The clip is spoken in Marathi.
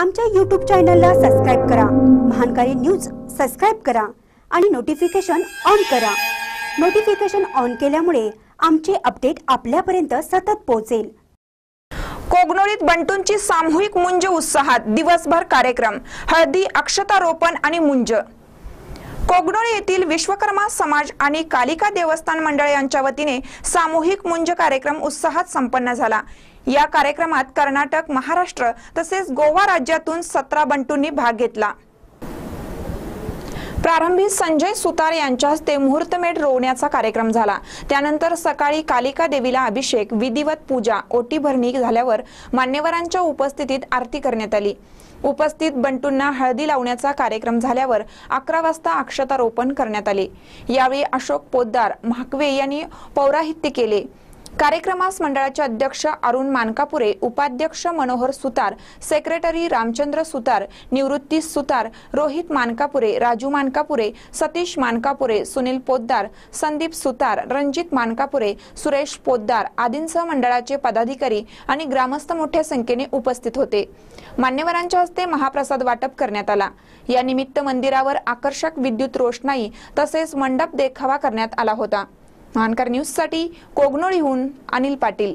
आमच्या यूट्यूब चॅनलला सबस्क्राईब करा. महानकारी न्यूज सबस्क्राईब करा आणि नोटिफिकेशन ऑन करा. नोटिफिकेशन ऑन केल्यामुळे आमचे अपडेट आपल्यापर्यंत सतत पोहोचेल. कोगनोळीत बंटूंची सामूहिक मुंज उत्साहात दिवसभर कार्यक्रम हळदी अक्षतारोपण आणि मुंज. कोगनोळी येथील विश्वकर्मा समाज आणि कालिका देवस्थान मंडळ यांच्या वतीने सामूहिक मुंज कार्यक्रम उत्साहात संपन्न झाला. या कार्यक्रमात कर्नाटक महाराष्ट्र तसेच गोवा राज्यातून सतरा बंटूंनी भाग घेतला. प्रारंभी संजय सुतार यांच्या हस्ते मुहूर्तमेढ रोवण्याचा कार्यक्रम झाला. त्यानंतर सकाळी कालिका देवीला अभिषेक विधिवत पूजा ओटी भरणी झाल्यावर मान्यवरांच्या उपस्थितीत आरती करण्यात आली. उपस्थित बंटूंना हळदी लावण्याचा कार्यक्रम झाल्यावर अकरा वाजता अक्षतारोपण करण्यात आले. यावेळी अशोक पोद्दार म्हाकवे यांनी पौराहित्य केले. कार्यक्रमास मंडळाचे अध्यक्ष अरुण मानकापुरे उपाध्यक्ष मनोहर सुतार सेक्रेटरी रामचंद्र सुतार निवृत्ती सुतार रोहित मानकापुरे राजू मानकापुरे सतीश मानकापुरे सुनील पोद्दार संदीप सुतार रणजित मानकापुरे सुरेश पोद्दार आदींसह मंडळाचे पदाधिकारी आणि ग्रामस्थ मोठ्या संख्येने उपस्थित होते. मान्यवरांच्या हस्ते महाप्रसाद वाटप करण्यात आला. या निमित्त मंदिरावर आकर्षक विद्युत रोषणाई तसेच मंडप देखावा करण्यात आला होता. महानकर न्यूजसाठी कोगनोळीहून अनिल पाटील.